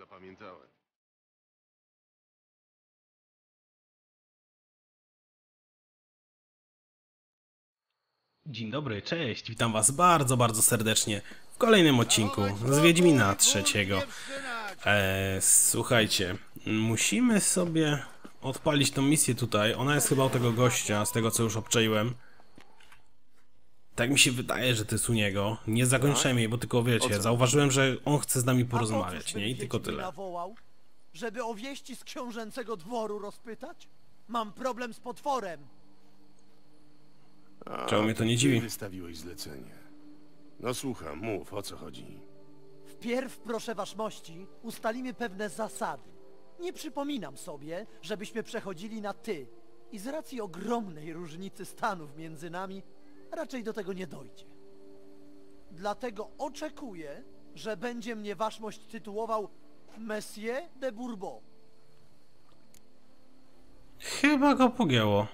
zapamiętałem. Dzień dobry, cześć, witam was bardzo, bardzo serdecznie w kolejnym odcinku z Wiedźmina trzeciego. Eee, słuchajcie, musimy sobie odpalić tą misję tutaj, ona jest chyba u tego gościa, z tego co już obczaiłem. Tak mi się wydaje, że to jest u niego. Nie zakończymy jej, bo tylko wiecie, zauważyłem, że on chce z nami porozmawiać, nie? I tylko tyle. nawołał? Żeby o wieści z książęcego dworu rozpytać? Mam problem z potworem. A, Czemu mnie to nie ty dziwi? wystawiłeś zlecenie. No słucham, mów, o co chodzi. Wpierw, proszę waszmości, ustalimy pewne zasady. Nie przypominam sobie, żebyśmy przechodzili na ty. I z racji ogromnej różnicy stanów między nami, raczej do tego nie dojdzie. Dlatego oczekuję, że będzie mnie waszmość tytułował Monsieur de Bourbon. Chyba go pogięło.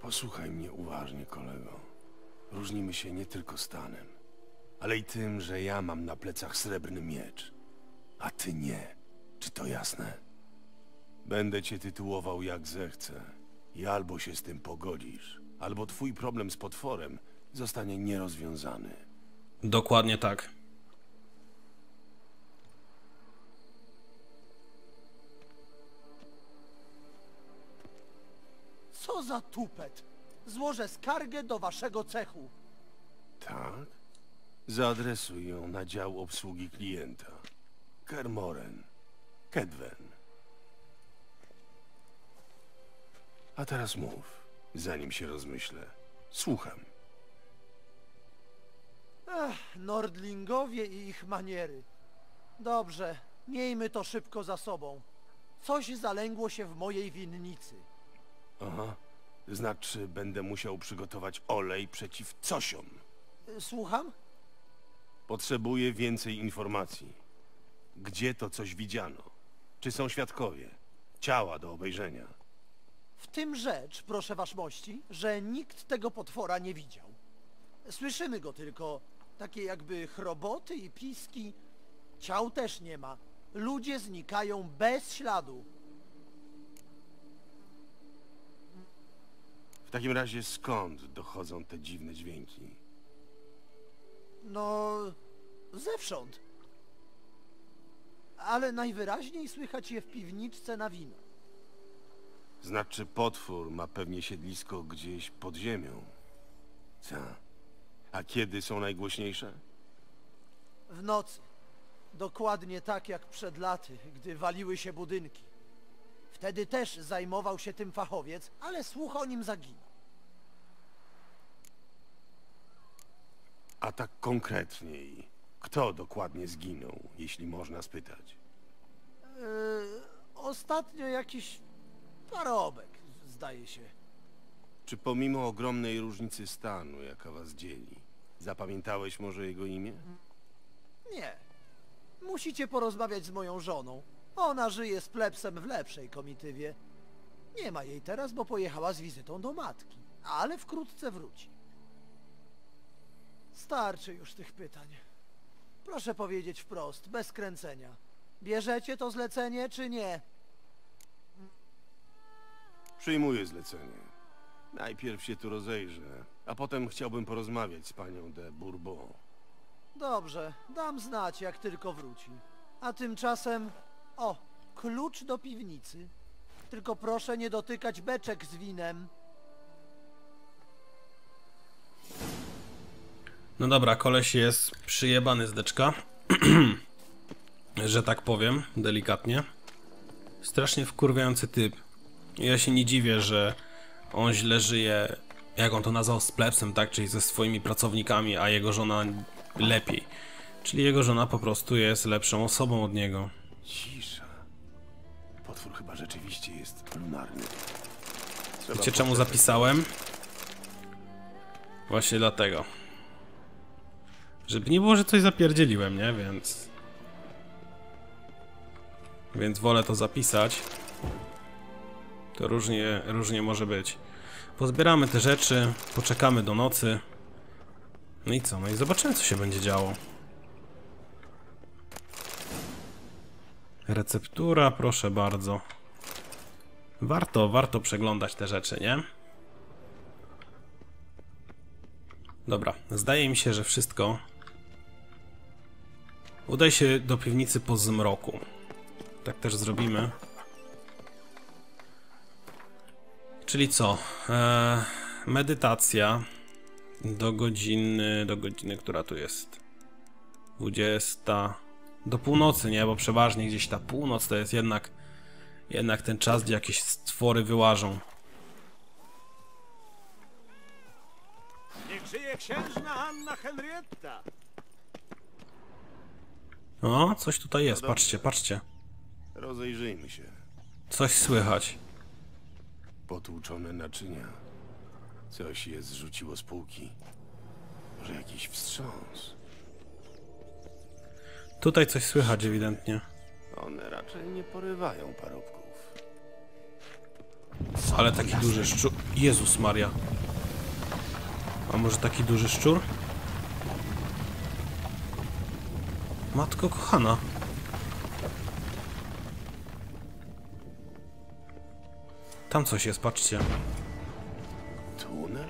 Posłuchaj mnie uważnie, kolego. Różnimy się nie tylko stanem, ale i tym, że ja mam na plecach srebrny miecz, a ty nie. Czy to jasne? Będę cię tytułował jak zechcę i albo się z tym pogodzisz, albo twój problem z potworem zostanie nierozwiązany. Dokładnie tak. Co za tupet! Złożę skargę do waszego cechu. Tak? Zaadresuj ją na dział obsługi klienta. Kermoren. Kedwen. A teraz mów, zanim się rozmyślę. Słucham. Ech, Nordlingowie i ich maniery. Dobrze, miejmy to szybko za sobą. Coś zalęgło się w mojej winnicy. Aha. Znaczy, będę musiał przygotować olej przeciw cosiom. Y, Słucham? Potrzebuję więcej informacji. Gdzie to coś widziano? Czy są świadkowie? Ciała do obejrzenia. W tym rzecz, proszę waszmości, że nikt tego potwora nie widział. Słyszymy go tylko. Takie jakby chroboty i piski. Ciał też nie ma. Ludzie znikają bez śladu. W takim razie skąd dochodzą te dziwne dźwięki? No, zewsząd. Ale najwyraźniej słychać je w piwniczce na wino. Znaczy potwór ma pewnie siedlisko gdzieś pod ziemią. Co? A kiedy są najgłośniejsze? W nocy. Dokładnie tak jak przed laty, gdy waliły się budynki. Wtedy też zajmował się tym fachowiec, ale słuch o nim zaginął. A tak konkretniej, kto dokładnie zginął, jeśli można spytać? Yy, ostatnio jakiś parobek, zdaje się. Czy pomimo ogromnej różnicy stanu, jaka was dzieli, zapamiętałeś może jego imię? Nie. Musicie porozmawiać z moją żoną. Ona żyje z plebsem w lepszej komitywie. Nie ma jej teraz, bo pojechała z wizytą do matki, ale wkrótce wróci. Starczy już tych pytań. Proszę powiedzieć wprost, bez kręcenia. Bierzecie to zlecenie, czy nie? Przyjmuję zlecenie. Najpierw się tu rozejrzę, a potem chciałbym porozmawiać z panią de Bourbon. Dobrze, dam znać, jak tylko wróci. A tymczasem... O, klucz do piwnicy. Tylko proszę nie dotykać beczek z winem. No dobra, koleś jest przyjebany z deczka. że tak powiem, delikatnie. Strasznie wkurwiający typ. Ja się nie dziwię, że on źle żyje, jak on to nazwał, z plebsem, tak? Czyli ze swoimi pracownikami, a jego żona lepiej. Czyli jego żona po prostu jest lepszą osobą od niego. Cisza. Potwór chyba rzeczywiście jest lunarny. Trzeba Wiecie czemu zapisałem? Właśnie dlatego. Żeby nie było, że coś zapierdzieliłem, nie? Więc... Więc wolę to zapisać. To różnie, różnie może być. Pozbieramy te rzeczy, poczekamy do nocy. No i co? No i zobaczymy, co się będzie działo. Receptura, proszę bardzo. Warto, warto przeglądać te rzeczy, nie? Dobra, zdaje mi się, że wszystko. Udaj się do piwnicy po zmroku. Tak też zrobimy. Czyli co? Eee, medytacja do godziny, do godziny, która tu jest? 20. Do północy, nie? Bo przeważnie gdzieś ta północ to jest jednak jednak ten czas, gdzie jakieś stwory wyłażą. Niech żyje księżna Anna Henrietta! O, coś tutaj jest, patrzcie, patrzcie. Rozejrzyjmy się. Coś słychać. Potłuczone naczynia. Coś je zrzuciło z półki. Może jakiś wstrząs. Tutaj coś słychać ewidentnie. One raczej nie porywają parobków. Ale taki duży szczur. Jezus Maria. A może taki duży szczur? Matko kochana. Tam coś jest, patrzcie. Tunel?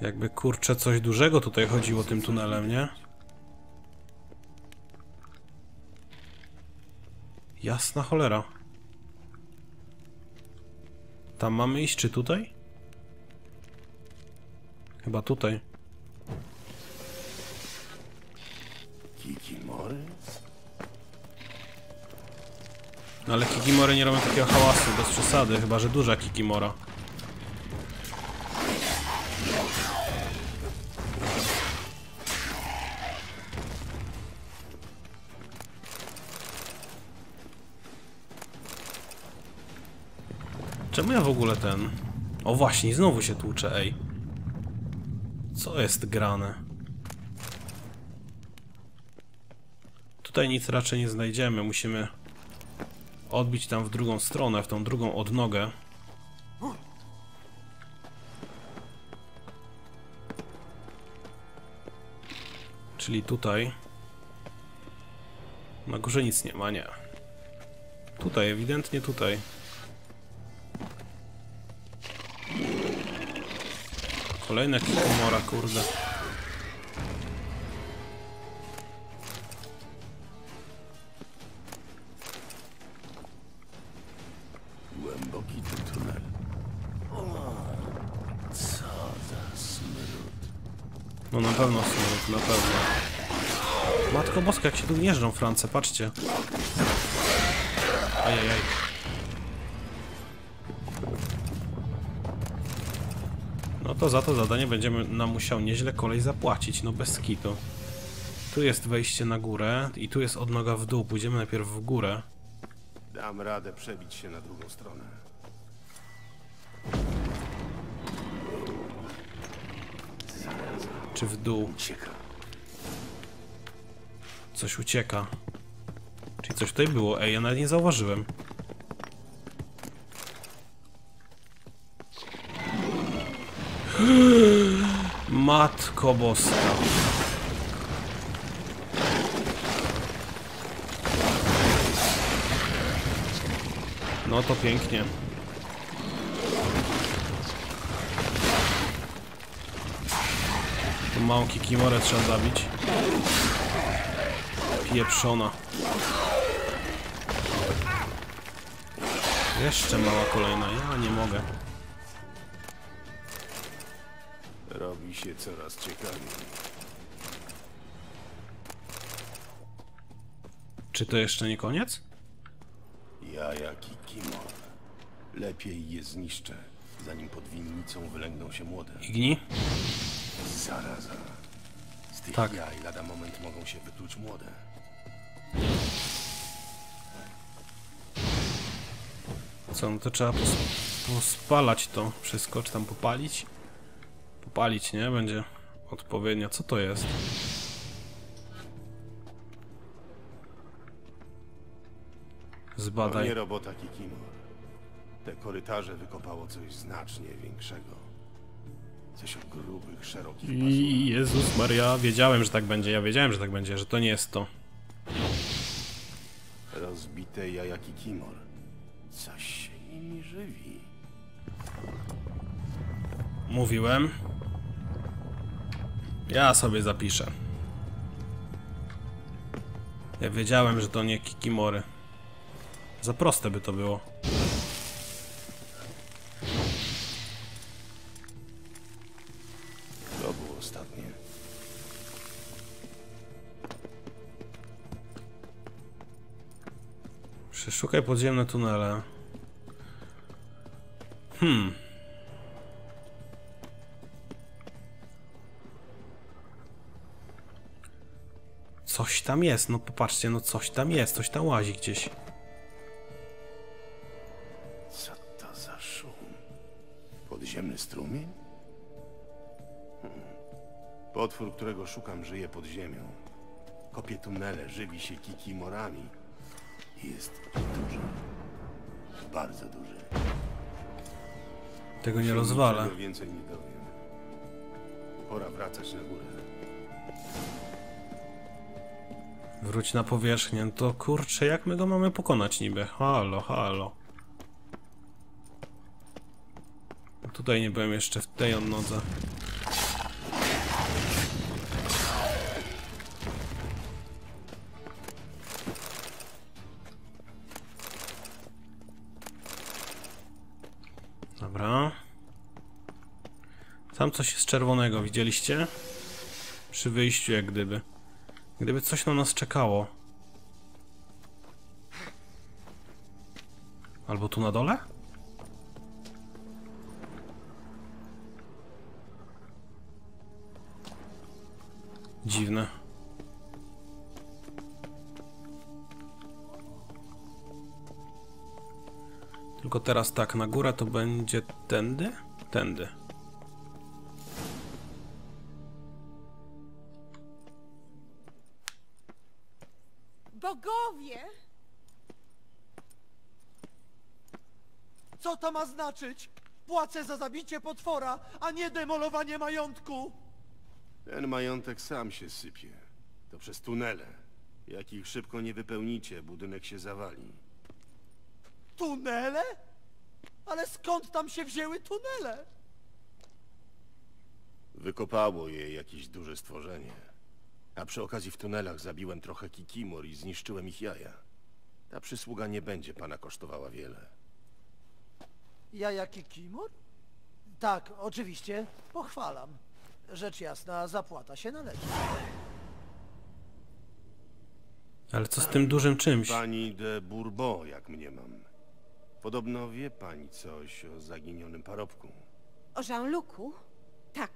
Jakby kurczę coś dużego tutaj chodziło tym tunelem, nie? Jasna cholera. Tam mamy iść, czy tutaj? Chyba tutaj. Kikimory? No ale kikimory nie robią takiego hałasu, bez przesady, chyba że duża kikimora. Czemu ja w ogóle ten... O właśnie, znowu się tłuczę, ej. Co jest grane? Tutaj nic raczej nie znajdziemy, musimy odbić tam w drugą stronę, w tą drugą odnogę. Czyli tutaj. Na górze nic nie ma, nie. Tutaj, ewidentnie tutaj. Kolejna kikomora, kurde. Matko Boska, jak się tu gnieżdżą France, patrzcie. Ajajaj. No to za to zadanie będziemy nam musiał nieźle kolej zapłacić, no bez kitu. Tu jest wejście na górę i tu jest odnoga w dół. Pójdziemy najpierw w górę. Dam radę przebić się na drugą stronę. Czy w dół? Ucieka. Coś ucieka. Czyli coś tutaj było. Ej, ja nawet nie zauważyłem. Matko boska. No to pięknie. Tu małą kikimorę trzeba zabić. Pieprzona. Jeszcze mała kolejna, ja nie mogę. Robi się coraz ciekawiej. Czy to jeszcze nie koniec? Jaja Kikimor. Lepiej je zniszczę, zanim pod winnicą wylęgną się młode. Igni? Zaraza. Z tych Tak. jaj lada moment mogą się wypluć młode. Co, no to trzeba pos pospalać to wszystko, czy tam popalić? Popalić, nie? Będzie odpowiednio. Co to jest? To Zbadaj. nie robota Kikimor. Te korytarze wykopało coś znacznie większego. Coś o grubych, szerokich pasach. I Jezus Maria, wiedziałem, że tak będzie. Ja wiedziałem, że tak będzie, że to nie jest to. Rozbite jaja Kikimor. Coś się nimi żywi. Mówiłem. Ja sobie zapiszę. Ja wiedziałem, że to nie Kikimory. Za proste by to było. Przeszukaj podziemne tunele. Hmm. Coś tam jest, no popatrzcie, no coś tam jest, coś tam łazi gdzieś. Co to za szum? Podziemny strumień? Hmm. Potwór, którego szukam, żyje pod ziemią. Kopie tunele, żywi się kikimorami. Jest duży. Bardzo duży. Tego nie rozwalę. więcej nie dowiem. Pora wracać na górę. Wróć na powierzchnię, to kurczę, jak my go mamy pokonać niby? Halo, halo. Tutaj nie byłem jeszcze w tej. Dobra. Tam coś jest czerwonego, widzieliście? Przy wyjściu jak gdyby. Gdyby coś na nas czekało. Albo tu na dole? Dziwne. Tylko teraz tak, na górę to będzie tędy? Tędy. Znaczyć? Płacę za zabicie potwora, a nie demolowanie majątku! Ten majątek sam się sypie. To przez tunele. Jak ich szybko nie wypełnicie, budynek się zawali. Tunele? Ale skąd tam się wzięły tunele? Wykopało je jakieś duże stworzenie. A przy okazji w tunelach zabiłem trochę kikimor i zniszczyłem ich jaja. Ta przysługa nie będzie pana kosztowała wiele. Ja jaki Kimur? Tak, oczywiście, pochwalam. Rzecz jasna, zapłata się należy. Ale co z tym dużym czymś? Pani de Bourbon, jak mnie mam. Podobno wie pani coś o zaginionym parobku. O Jean-Lucu? Tak.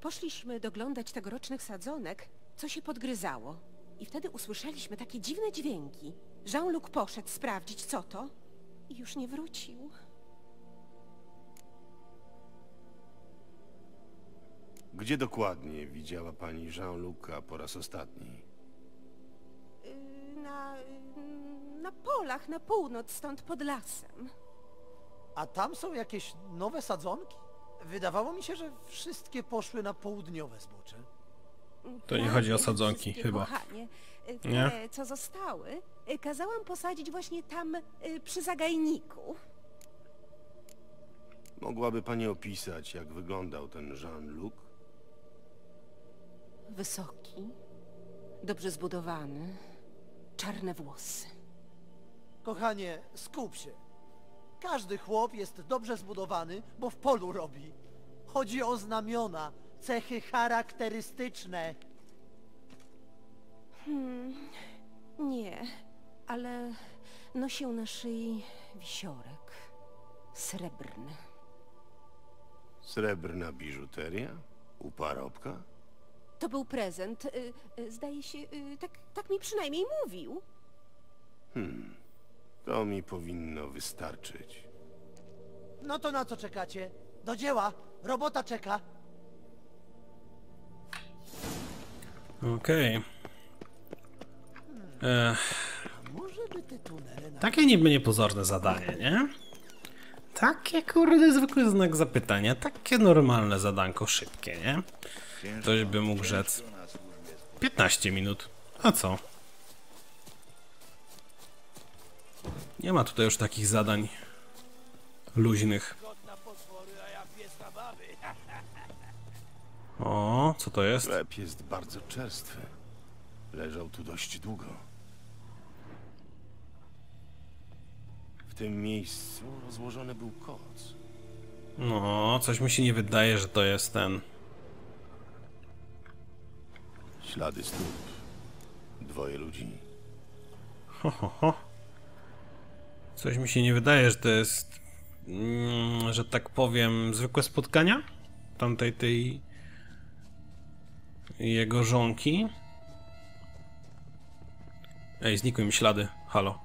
Poszliśmy doglądać tegorocznych sadzonek, co się podgryzało. I wtedy usłyszeliśmy takie dziwne dźwięki. Jean-Luc poszedł sprawdzić, co to i już nie wrócił. Gdzie dokładnie widziała pani Jean-Luc'a po raz ostatni? Yy, Na, yy, na polach na północ, stąd pod lasem. A tam są jakieś nowe sadzonki? Wydawało mi się, że wszystkie poszły na południowe zbocze. To nie Tak, chodzi o sadzonki, wszystkie, chyba. Kochanie. Yy, Te, Nie? co zostały, kazałam posadzić właśnie tam, przy zagajniku. Mogłaby pani opisać, jak wyglądał ten Jean-Luc? Wysoki, dobrze zbudowany, czarne włosy. Kochanie, skup się. Każdy chłop jest dobrze zbudowany, bo w polu robi. Chodzi o znamiona, cechy charakterystyczne. Nie, ale nosił na szyi wisiorek srebrny. Srebrna biżuteria? U parobka? To był prezent, y, y, zdaje się, y, tak, tak mi przynajmniej mówił. To mi powinno wystarczyć. No to na co czekacie? Do dzieła! Robota czeka! Okej. Te tunele na... Takie niby niepozorne zadanie, nie? Takie kurde zwykły znak zapytania, takie normalne zadanko szybkie, nie? Ktoś by mógł rzec 15 minut. A co? Nie ma tutaj już takich zadań luźnych. O, co to jest? Chleb jest bardzo czerstwy. Leżał tu dość długo. W tym miejscu rozłożony był koc. No, coś mi się nie wydaje, że to jest ten. Ślady stóp. Dwoje ludzi. Ho, ho, ho. Coś mi się nie wydaje, że to jest, mm, że tak powiem, zwykłe spotkania tamtej tej jego żonki. Ej, znikły mi ślady. Halo.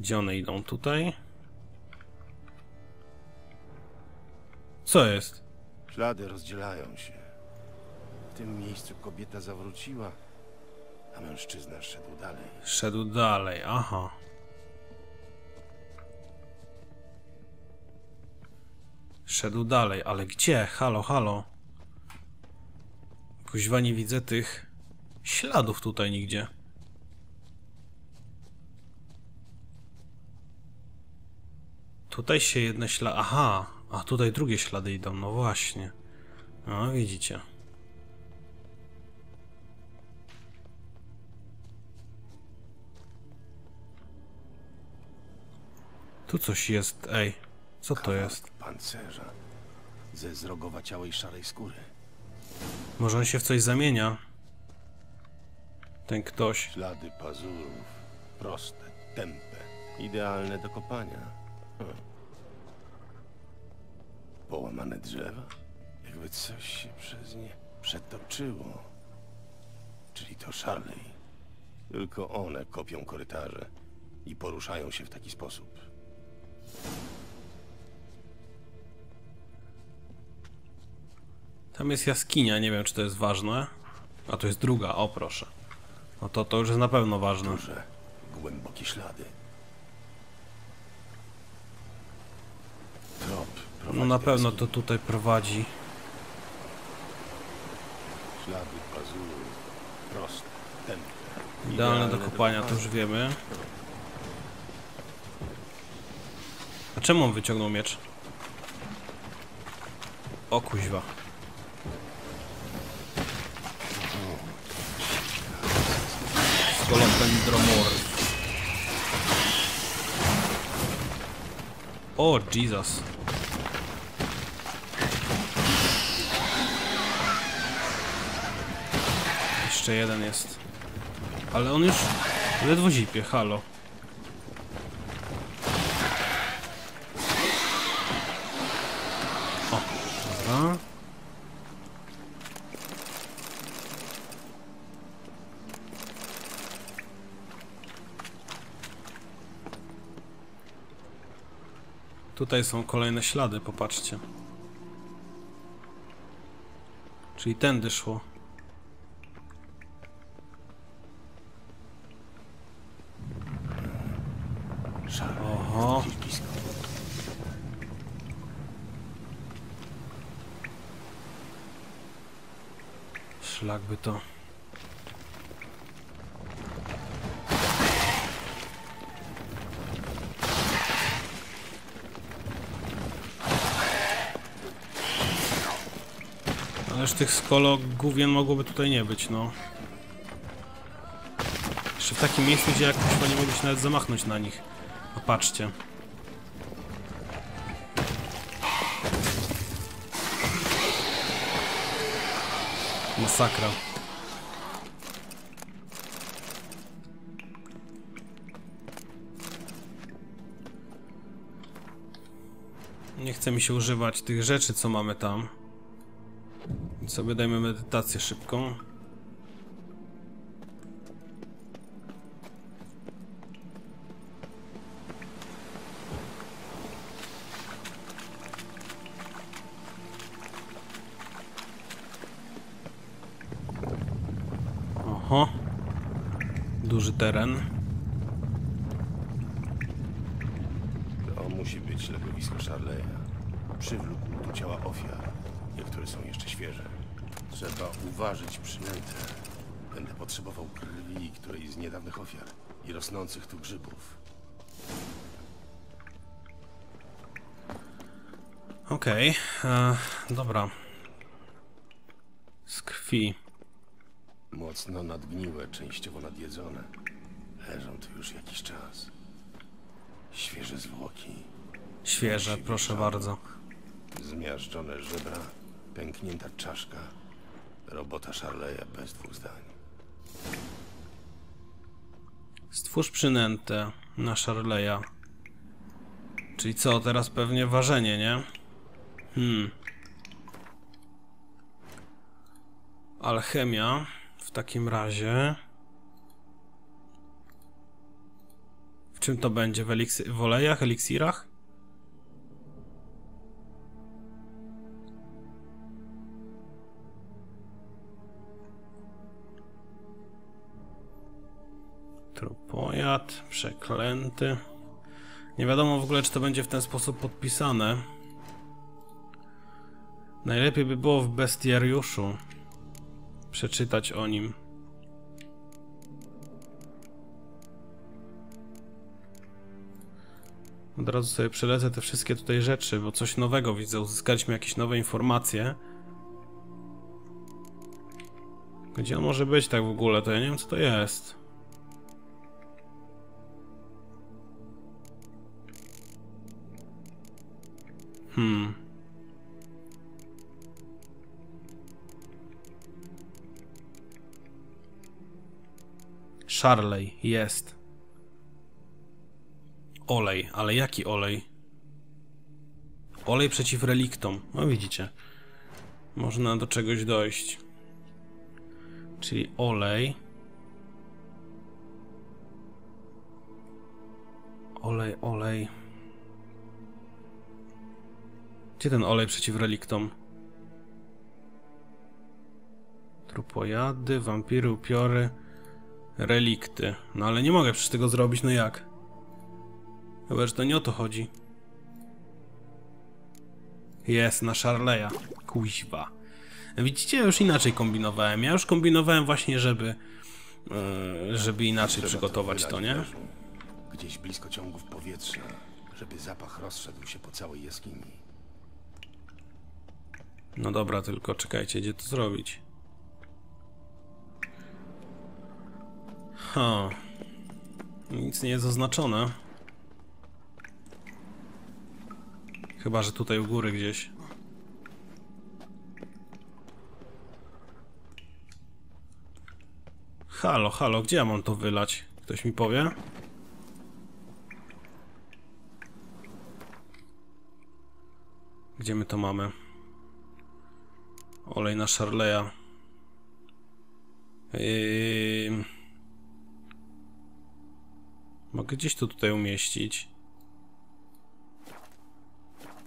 Gdzie one idą? Tutaj? Co jest? Ślady rozdzielają się. Tym miejscu kobieta zawróciła, a mężczyzna szedł dalej. Szedł dalej, aha. Szedł dalej, ale gdzie? Halo, halo. Kuźwa nie widzę tych śladów tutaj nigdzie. Tutaj się jedne ślady... Aha, a tutaj drugie ślady idą, no właśnie. No, widzicie. Tu coś jest, ej. Co to Kawałek jest? Pancerza ze zrogowaciałej szarej skóry. Może on się w coś zamienia? Ten ktoś. Ślady pazurów. Proste, tępe. Idealne do kopania. Hm. Połamane drzewa? Jakby coś się przez nie przetoczyło. Czyli to Charley. Tylko one kopią korytarze i poruszają się w taki sposób. Tam jest jaskinia, nie wiem czy to jest ważne. A to jest druga, o proszę. No to to już jest na pewno ważne. Duże, głębokie ślady. Trop No na pewno to tutaj prowadzi. Ślady pazurów. Proste, tępe. Idealne do kopania, to już wiemy. A czemu on wyciągnął miecz? O kuźwa. Skolopendromorf. O, Jesus. Jeszcze jeden jest. Ale on już ledwo zipie, halo. O, dobra. Tutaj są kolejne ślady, popatrzcie. Czyli tędy szło. Oho. Szlak by to. Tych skolo główien mogłoby tutaj nie być, no. Jeszcze w takim miejscu, gdzie jakoś nie mogli się nawet zamachnąć na nich. No patrzcie. Masakra. Nie chce mi się używać tych rzeczy, co mamy tam. Sobie dajmy medytację szybką. Oho. duży teren. To musi być legowisko Charleya. Przywlókł tu ciała ofiar. Niektóre są jeszcze świeże. Trzeba uważać przynętę. Będę potrzebował krwi którejś z niedawnych ofiar i rosnących tu grzybów. Okej, e, dobra. Z krwi. Mocno nadgniłe, częściowo nadjedzone. Leżą tu już jakiś czas. Świeże zwłoki, Świeże, proszę bardzo. zmiażdżone żebra, pęknięta czaszka. Robota Charleya bez dwóch zdań. Stwórz przynętę na Charleya. Czyli co, teraz pewnie ważenie, nie? Hmm. Alchemia w takim razie. W czym to będzie? W, eliksy- w olejach, eliksirach? Trupojad, przeklęty. Nie wiadomo w ogóle, czy to będzie w ten sposób podpisane. Najlepiej by było w bestiariuszu przeczytać o nim. Od razu sobie przelecę te wszystkie tutaj rzeczy, bo coś nowego widzę. Uzyskaliśmy jakieś nowe informacje. Gdzie on może być tak w ogóle? To ja nie wiem, co to jest. Hmm. Charley jest. Olej, ale jaki olej? Olej przeciw reliktom. No widzicie. Można do czegoś dojść. Czyli olej. Olej, olej. Gdzie ten olej przeciw reliktom? Trupojady, wampiry, upiory, relikty. No ale nie mogę przecież tego zrobić, no jak? Chyba, że to nie o to chodzi. Jest, na Charleya. Kuźwa. Widzicie, ja już inaczej kombinowałem. Ja już kombinowałem właśnie, żeby... e, żeby inaczej Trzeba przygotować to, wylać nie? Gdzieś blisko ciągów powietrza, żeby zapach rozszedł się po całej jaskini. No dobra, tylko czekajcie, gdzie to zrobić? Ha. Nic nie jest oznaczone. Chyba, że tutaj u góry gdzieś. Halo, halo, gdzie ja mam to wylać? Ktoś mi powie? Gdzie my to mamy? Olej na Charleya. Yy... Mogę gdzieś to tutaj umieścić.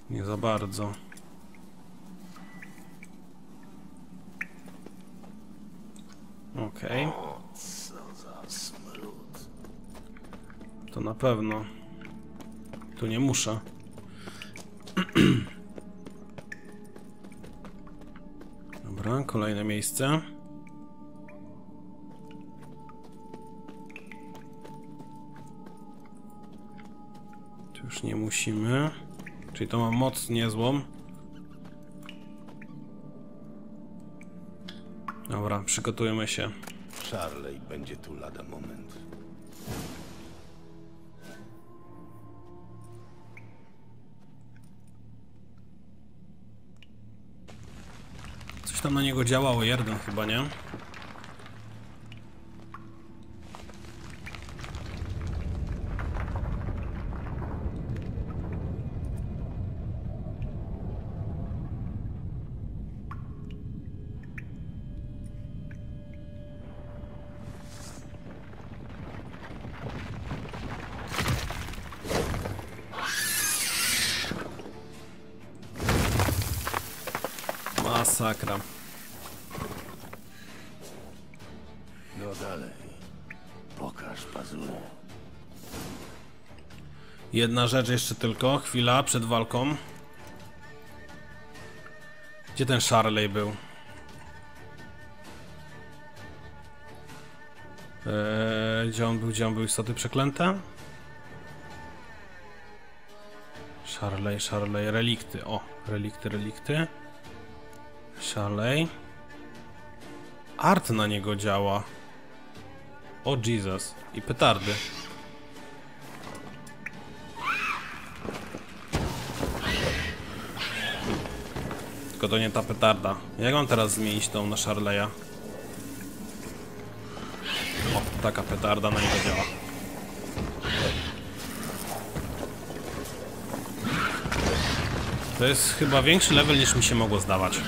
Nie za bardzo. Okej. To na pewno. Tu nie muszę. kolejne miejsce. Tu już nie musimy. Czyli to ma moc niezłą. Dobra, przygotujemy się. Charley będzie tu lada moment. Tam na niego działało, jeden chyba, nie? Jedna rzecz jeszcze tylko, chwila przed walką. Gdzie ten Charley był? Eee, gdzie on był? Gdzie on był? Istoty przeklęte? Charley, Charley, relikty. O, relikty, relikty. Charley. Art na niego działa. O Jesus. I petardy. Tylko to nie ta petarda. Jak mam teraz zmienić tą na Charleya? O, taka petarda na niego działa. To jest chyba większy level niż mi się mogło zdawać.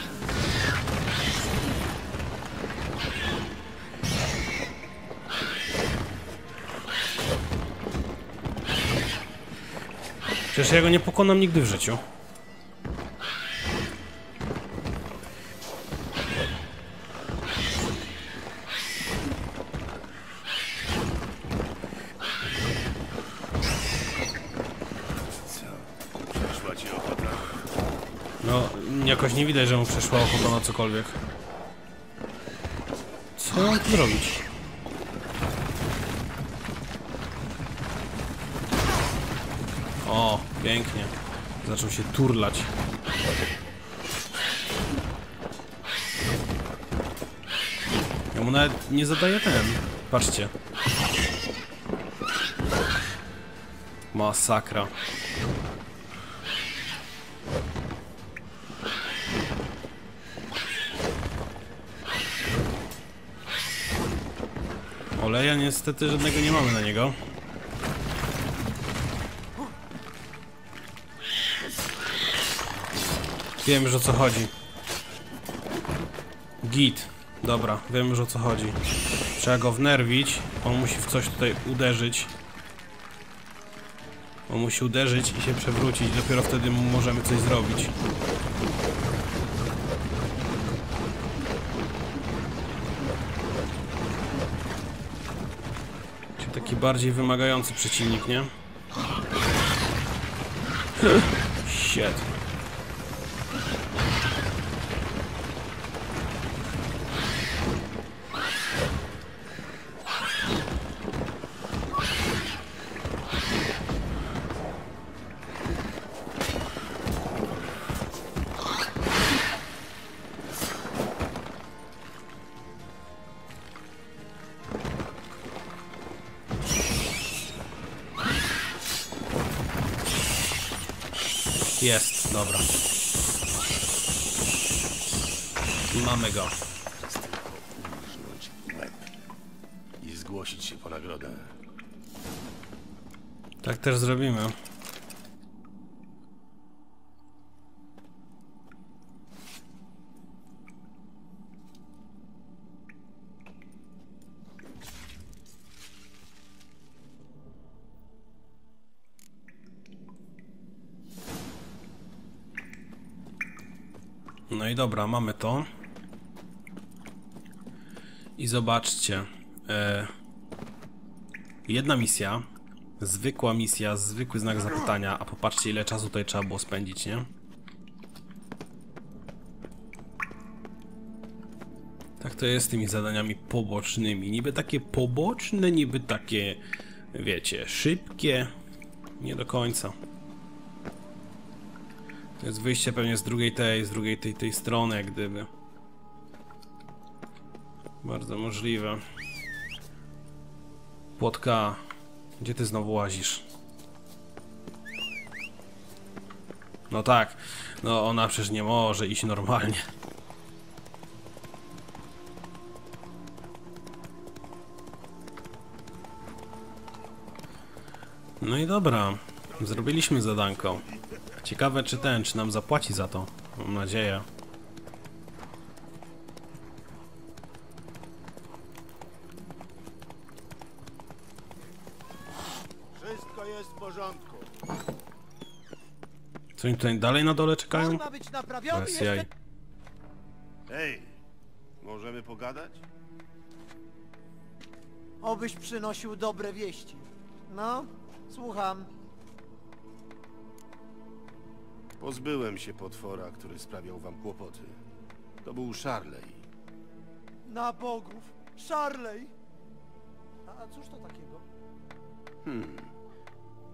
Przecież ja go nie pokonam nigdy w życiu. Przeszła ochota na cokolwiek. Co ja mam tu zrobić? O, pięknie. Zaczął się turlać. Ja mu nawet nie zadaję ten. Patrzcie. Masakra. Oleja niestety żadnego nie mamy na niego. Wiem już o co chodzi. Git. Dobra, wiem już o co chodzi. Trzeba go wnerwić. On musi w coś tutaj uderzyć. On musi uderzyć i się przewrócić. Dopiero wtedy możemy coś zrobić. Czyli taki bardziej wymagający przeciwnik, nie? Shit. Dobra, mamy to. I zobaczcie. E, jedna misja, zwykła misja, zwykły znak zapytania, a popatrzcie ile czasu tutaj trzeba było spędzić, nie? Tak to jest z tymi zadaniami pobocznymi. Niby takie poboczne, niby takie, wiecie, szybkie. Nie do końca. To jest wyjście pewnie z drugiej tej, z drugiej tej, tej strony, jak gdyby. Bardzo możliwe. Płotka, gdzie ty znowu łazisz? No tak, no ona przecież nie może iść normalnie. No i dobra, zrobiliśmy zadanko. Ciekawe czy ten, czy nam zapłaci za to. Mam nadzieję. Wszystko jest w porządku. Co oni tutaj dalej na dole czekają? Ma być naprawiony Bez jeszcze... jaj. Hej, możemy pogadać? Obyś przynosił dobre wieści. No, słucham. Pozbyłem się potwora, który sprawiał wam kłopoty. To był Charley. Na bogów. Charley! A, a cóż to takiego?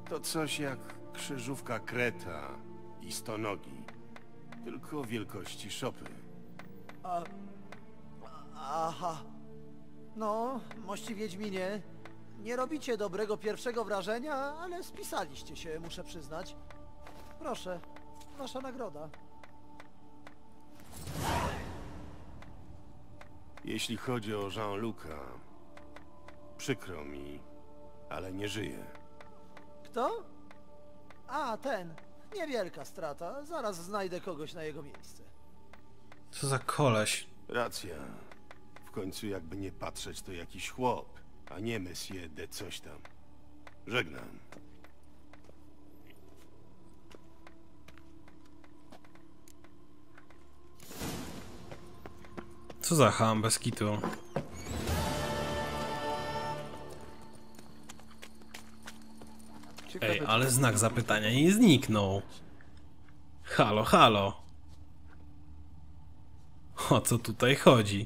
To coś jak krzyżówka Kreta i stonogi. Tylko wielkości szopy. A... Aha. No, mości Wiedźminie, nie robicie dobrego pierwszego wrażenia, ale spisaliście się, muszę przyznać. Proszę, wasza nagroda. Jeśli chodzi o Jean-Luca, przykro mi, ale nie żyje. Kto? A, ten. Niewielka strata. Zaraz znajdę kogoś na jego miejsce. Co za koleś. Racja. W końcu jakby nie patrzeć, to jakiś chłop, a nie Monsieur de coś tam. Żegnam. Co za ham bez kitu. Ej, ale znak zapytania nie zniknął. Halo, halo. O co tutaj chodzi?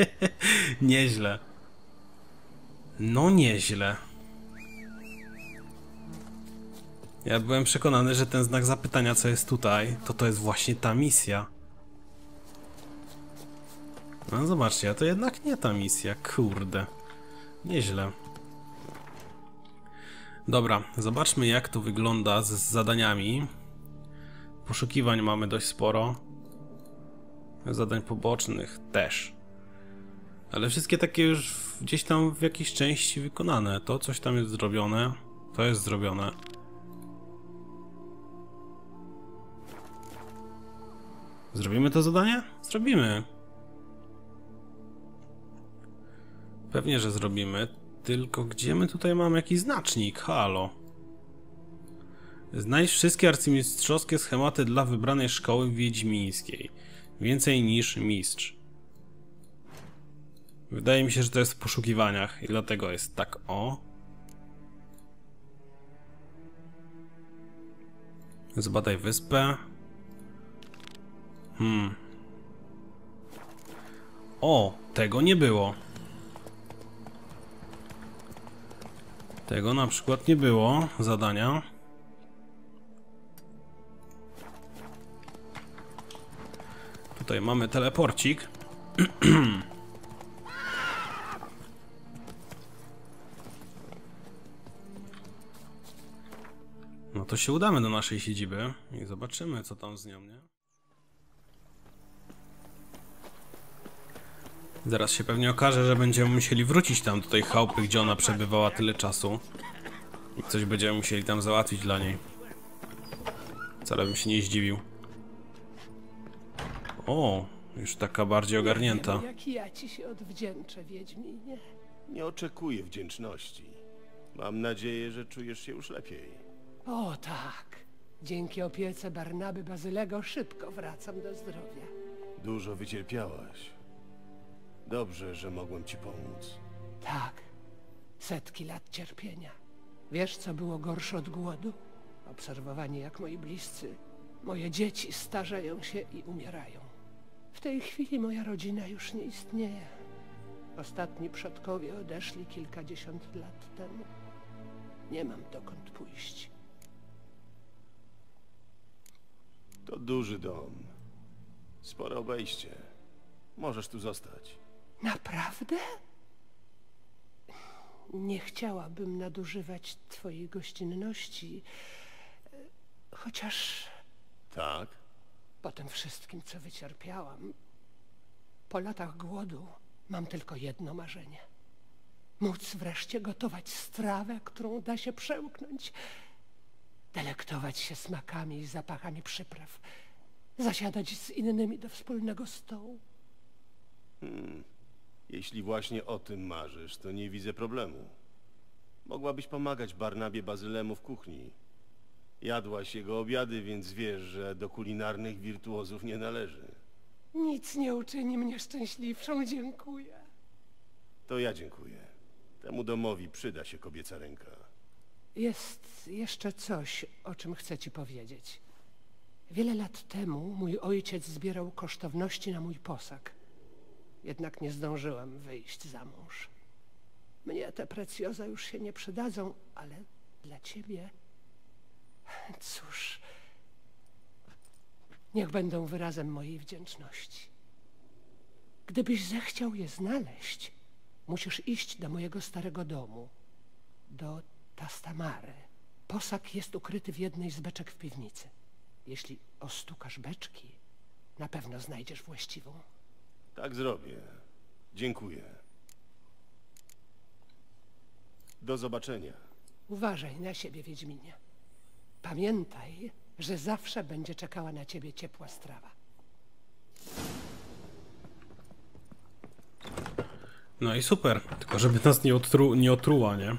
nieźle. No nieźle. Ja byłem przekonany, że ten znak zapytania, co jest tutaj, to to jest właśnie ta misja. No zobaczcie, a to jednak nie ta misja, kurde. Nieźle. Dobra, zobaczmy jak to wygląda z zadaniami. Poszukiwań mamy dość sporo. Zadań pobocznych też. Ale wszystkie takie już gdzieś tam w jakiejś części wykonane. To coś tam jest zrobione. To jest zrobione. Zrobimy to zadanie? Zrobimy. Pewnie, że zrobimy. Tylko gdzie my tutaj mamy jakiś znacznik? Halo. Znajdź wszystkie arcymistrzowskie schematy dla wybranej szkoły wiedźmińskiej. Więcej niż mistrz. Wydaje mi się, że to jest w poszukiwaniach i dlatego jest tak o. Zbadaj wyspę. Hmm. O, tego nie było. Tego na przykład nie było zadania. Tutaj mamy teleporcik. No to się udamy do naszej siedziby i zobaczymy co tam z nią, nie? Zaraz się pewnie okaże, że będziemy musieli wrócić tam do tej chałupy, gdzie ona przebywała tyle czasu. I coś będziemy musieli tam załatwić dla niej. Wcale bym się nie zdziwił. O, już taka bardziej ogarnięta. Nie wiem, jak ja ci się odwdzięczę, Wiedźminie. Nie oczekuję wdzięczności. Mam nadzieję, że czujesz się już lepiej. O tak. Dzięki opiece Barnaby Bazylego szybko wracam do zdrowia. Dużo wycierpiałaś. Dobrze, że mogłem ci pomóc. Tak. Setki lat cierpienia. Wiesz, co było gorsze od głodu? Obserwowanie, jak moi bliscy, moje dzieci starzeją się i umierają. W tej chwili moja rodzina już nie istnieje. Ostatni przodkowie odeszli kilkadziesiąt lat temu. Nie mam dokąd pójść. To duży dom. Spore obejście. Możesz tu zostać. Naprawdę? Nie chciałabym nadużywać twojej gościnności, chociaż Tak? po tym wszystkim, co wycierpiałam, po latach głodu mam tylko jedno marzenie. Móc wreszcie gotować strawę, którą da się przełknąć, delektować się smakami i zapachami przypraw, zasiadać z innymi do wspólnego stołu. Jeśli właśnie o tym marzysz, to nie widzę problemu. Mogłabyś pomagać Barnabie Bazylemu w kuchni. Jadłaś jego obiady, więc wiesz, że do kulinarnych wirtuozów nie należy. Nic nie uczyni mnie szczęśliwszą, dziękuję. To ja dziękuję. Temu domowi przyda się kobieca ręka. Jest jeszcze coś, o czym chcę ci powiedzieć. Wiele lat temu mój ojciec zbierał kosztowności na mój posag. Jednak nie zdążyłem wyjść za mąż. Mnie te precjoza już się nie przydadzą, ale dla ciebie... Cóż... Niech będą wyrazem mojej wdzięczności. Gdybyś zechciał je znaleźć, musisz iść do mojego starego domu, do Tastamary. Posag jest ukryty w jednej z beczek w piwnicy. Jeśli ostukasz beczki, na pewno znajdziesz właściwą. Tak zrobię. Dziękuję. Do zobaczenia. Uważaj na siebie, Wiedźminie. Pamiętaj, że zawsze będzie czekała na ciebie ciepła strawa. No i super, tylko żeby nas nie, otru, nie otruła, nie?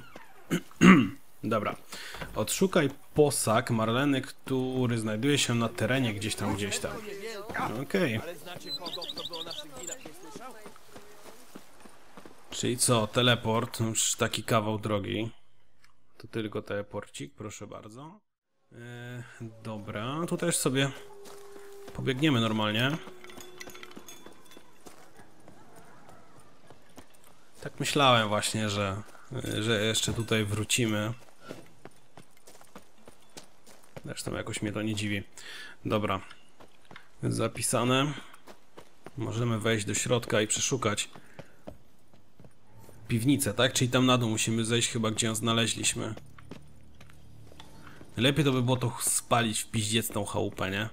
Dobra. Odszukaj posag Marleny, który znajduje się na terenie gdzieś tam, gdzieś tam. Okej. Czyli co, teleport, już taki kawał drogi. To tylko teleporcik, proszę bardzo. E, dobra, tu też sobie pobiegniemy normalnie. Tak myślałem właśnie, że, że jeszcze tutaj wrócimy. Zresztą jakoś mnie to nie dziwi. Dobra. Zapisane. Możemy wejść do środka i przeszukać piwnicę, tak? Czyli tam na dół musimy zejść chyba, gdzie ją znaleźliśmy. Lepiej to by było to spalić w piździec tą chałupę, nie?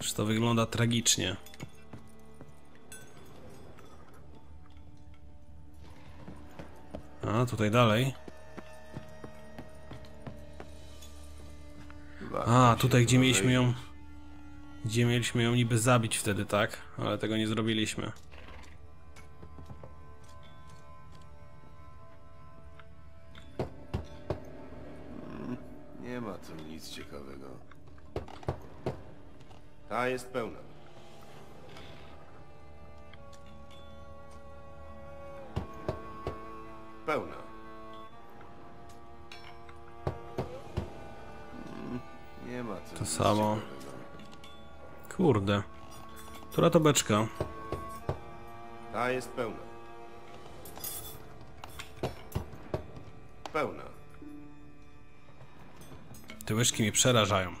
Że to wygląda tragicznie. A, tutaj dalej. A, tutaj gdzie mieliśmy ją... Gdzie mieliśmy ją niby zabić wtedy, tak? Ale tego nie zrobiliśmy. Jest pełna. Pełna. Mm, Nie ma tu To samo. Kurde. Która to beczka? Ta jest pełna. Pełna. Te łyżki mnie przerażają.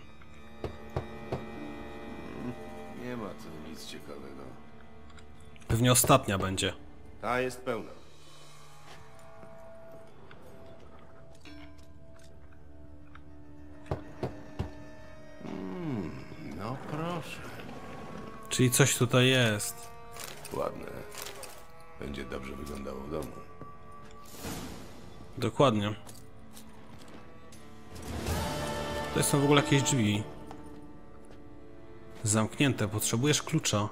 Pewnie ostatnia będzie. Ta jest pełna. Mm, no proszę. Czyli coś tutaj jest. Ładne. Będzie dobrze wyglądało w domu. Dokładnie. To są w ogóle jakieś drzwi. Zamknięte. Potrzebujesz klucza.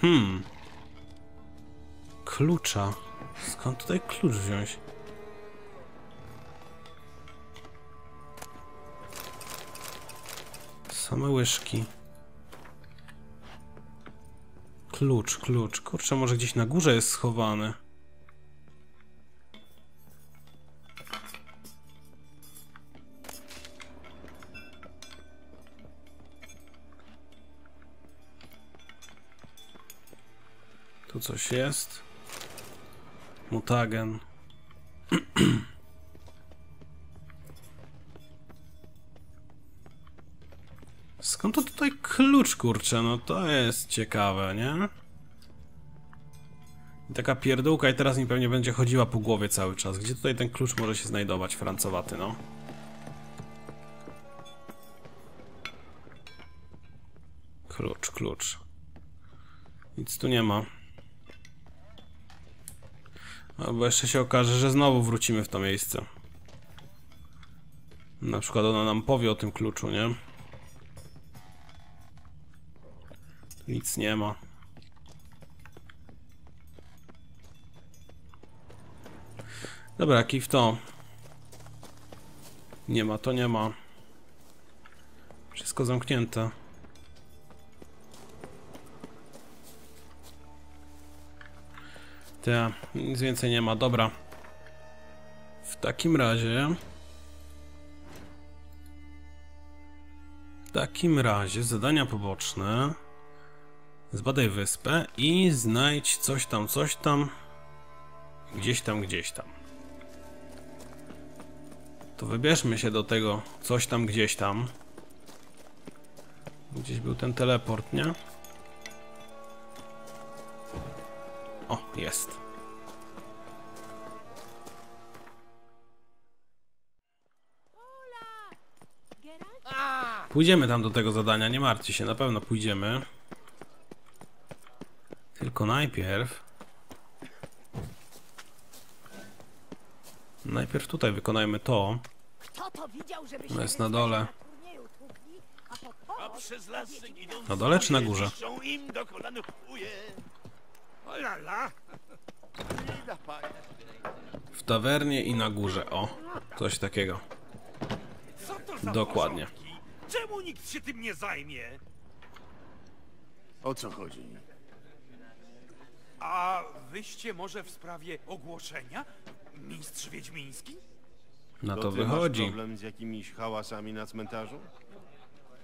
Hmm. Klucza. Skąd tutaj klucz wziąć? Same łyżki. Klucz, klucz. Kurczę, może gdzieś na górze jest schowany. Tu coś jest. Mutagen. Skąd to tutaj klucz, kurczę? No to jest ciekawe, nie? I taka pierdółka i teraz mi pewnie będzie chodziła po głowie cały czas. Gdzie tutaj ten klucz może się znajdować, francowaty, no? Klucz, klucz. Nic tu nie ma. Albo jeszcze się okaże, że znowu wrócimy w to miejsce. Na przykład ona nam powie o tym kluczu, nie? Nic nie ma. Dobra, kij w to. Nie ma, to nie ma. Wszystko zamknięte. Ta, nic więcej nie ma, dobra. W takim razie... W takim razie zadania poboczne. Zbadaj wyspę i znajdź coś tam, coś tam. Gdzieś tam, gdzieś tam. To wybierzmy się do tego coś tam, gdzieś tam. Gdzieś był ten teleport, nie? O, jest. Pójdziemy tam do tego zadania, nie martwcie się, na pewno pójdziemy. Tylko najpierw... Najpierw tutaj wykonajmy to. To jest na dole. Na dole czy na górze? W tawernie i na górze, o. Coś takiego. Co to za Dokładnie. Czemu nikt się tym nie zajmie? O co chodzi? A wyście może w sprawie ogłoszenia? Mistrz Wiedźmiński? Na to ty wychodzi. Masz problem z jakimiś hałasami na cmentarzu?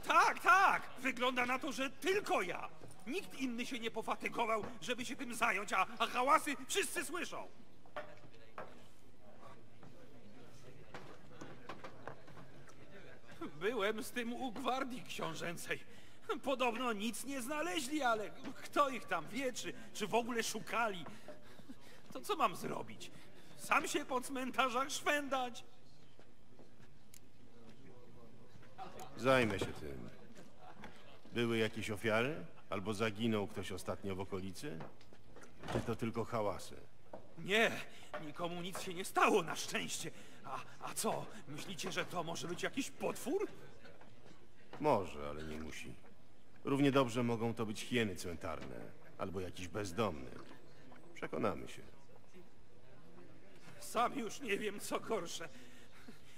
Tak, tak! Wygląda na to, że tylko ja. Nikt inny się nie pofatygował, żeby się tym zająć, a, a hałasy wszyscy słyszą. Byłem z tym u gwardii książęcej. Podobno nic nie znaleźli, ale kto ich tam wie, czy, czy w ogóle szukali? To co mam zrobić? Sam się po cmentarzach szwendać? Zajmę się tym. Były jakieś ofiary? Albo zaginął ktoś ostatnio w okolicy? Czy to tylko hałasy? Nie, nikomu nic się nie stało na szczęście. A, a co, myślicie, że to może być jakiś potwór? Może, ale nie musi. Równie dobrze mogą to być hieny cmentarne, albo jakiś bezdomny. Przekonamy się. Sam już nie wiem, co gorsze.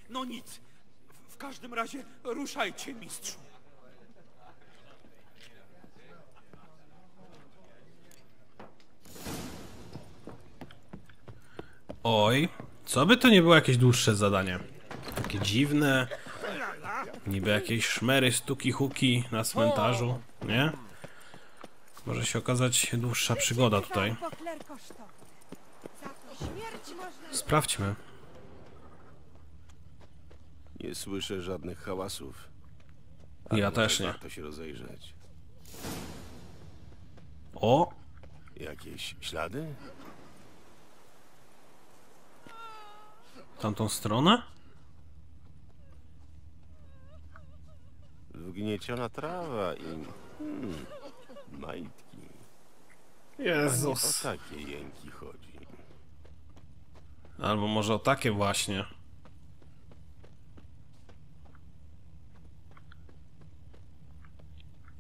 No nic, w, w każdym razie ruszajcie, mistrzu. Oj, co by to nie było jakieś dłuższe zadanie? Takie dziwne, niby jakieś szmery, stuki, huki na cmentarzu, nie? Może się okazać dłuższa przygoda tutaj. Sprawdźmy. Nie słyszę żadnych hałasów. Ja też nie. Warto się rozejrzeć. O! Jakieś ślady? Tamtą stronę? Wgnieciona trawa i... Hmm, majtki. O Jezus. takie jęki chodzi. Albo może o takie właśnie.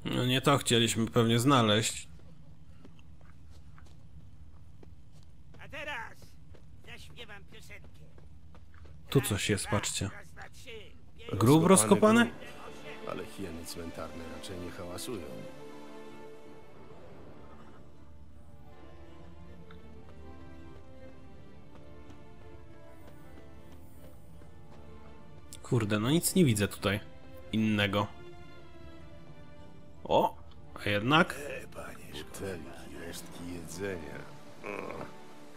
No nie to chcieliśmy pewnie znaleźć. A teraz zaśpiewam piosenkę. Tu coś jest, patrzcie. Grób rozkopany? grób, Ale hieny cmentarne raczej nie hałasują. Kurde, no nic nie widzę tutaj innego. O, a jednak? Butelki, resztki jedzenia. O,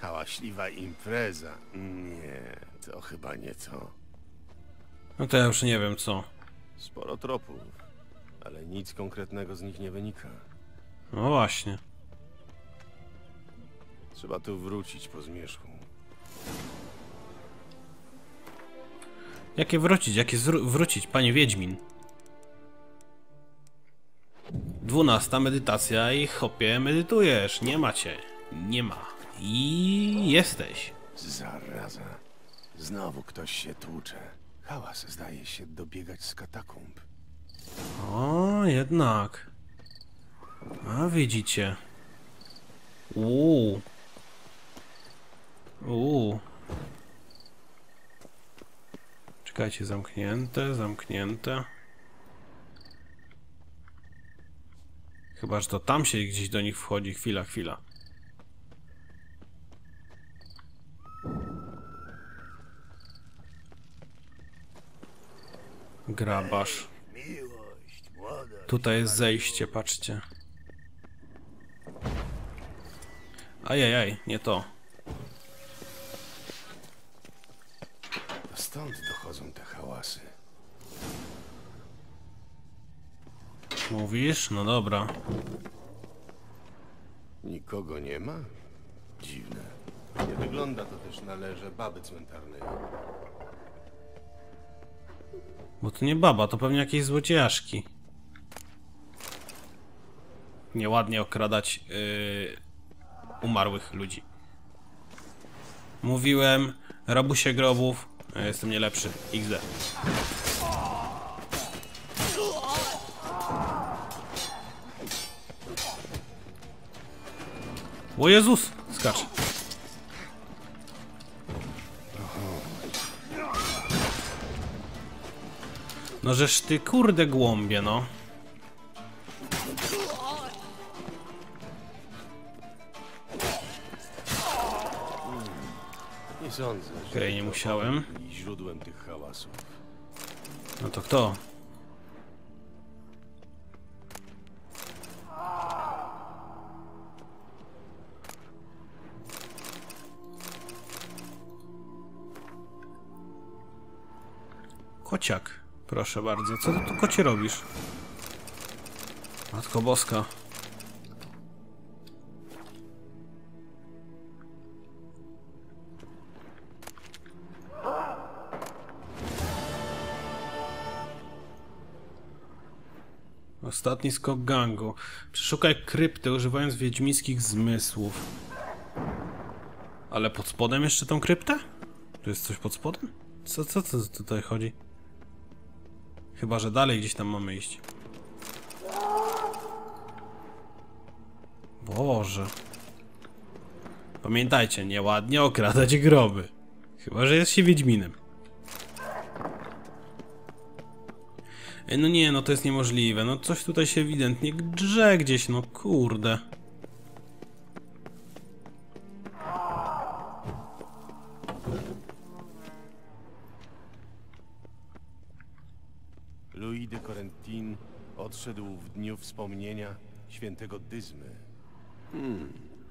hałaśliwa impreza. Nie, to chyba nie to. No to ja już nie wiem co. Sporo tropów, ale nic konkretnego z nich nie wynika. No właśnie. Trzeba tu wrócić po zmierzchu. Jakie wrócić? Jakie wrócić, panie Wiedźmin? Dwunasta medytacja i hopie medytujesz. Nie macie. Nie ma. I jesteś. Zaraza. Znowu ktoś się tłucze. Hałas zdaje się dobiegać z katakumb. O, jednak. A widzicie. Uuu. Uuu. Czekajcie, zamknięte, zamknięte. Chyba, że to tam się gdzieś do nich wchodzi. Chwila, chwila. Grabarz. Tutaj jest zejście, patrzcie. Ajajaj, nie to. To stąd dochodzą te hałasy. Mówisz? No dobra. Nikogo nie ma? Dziwne. Nie wygląda to też na leże baby cmentarnej. Bo to nie baba, to pewnie jakieś złodziejaszki. Nieładnie okradać yy, umarłych ludzi. Mówiłem, rabusie grobów. Jestem nie lepszy. XD. O Jezus! Skacz. No żeż ty kurde głąbie, no. Nie sądzę, że Okej, nie musiałem. źródłem tych hałasów. No to kto? Kociak, proszę bardzo. Co ty tu kocie robisz? Matko Boska. Ostatni skok gangu. Przeszukaj kryptę używając wiedźmińskich zmysłów. Ale pod spodem jeszcze tą kryptę? Tu jest coś pod spodem? Co, co, co tutaj chodzi? Chyba, że dalej gdzieś tam mamy iść. Boże. Pamiętajcie, nieładnie okradać groby. Chyba, że jest się Wiedźminem. No nie, no to jest niemożliwe. No coś tutaj się ewidentnie drze gdzieś, no kurde. Wspomnienia świętego Dyzmy.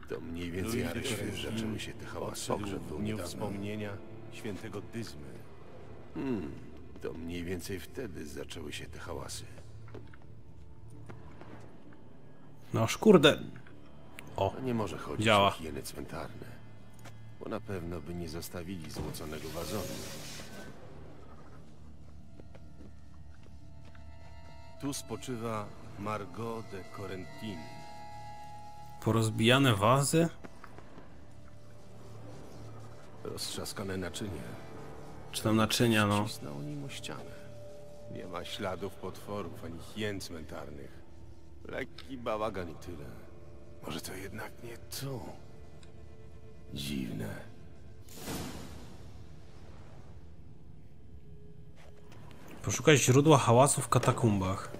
To mniej więcej Corentin zaczęły się te hałasy. Pogrzeb w był dniu wspomnienia świętego Dyzmy. To mniej więcej wtedy zaczęły się te hałasy. Noż kurde. O, To nie może chodzić Działa. o hieny cmentarne. Bo na pewno by nie zostawili złoconego wazonu. Tu spoczywa Margot de Corentin. porozbijane wazy? Roztrzaskane naczynie. Czy tam naczynia, no. Cisnął nim o ścianę. Nie ma śladów potworów ani hien cmentarnych. Lekki bałagan i tyle. Może to jednak nie tu. Dziwne. Poszukaj źródła hałasu w katakumbach.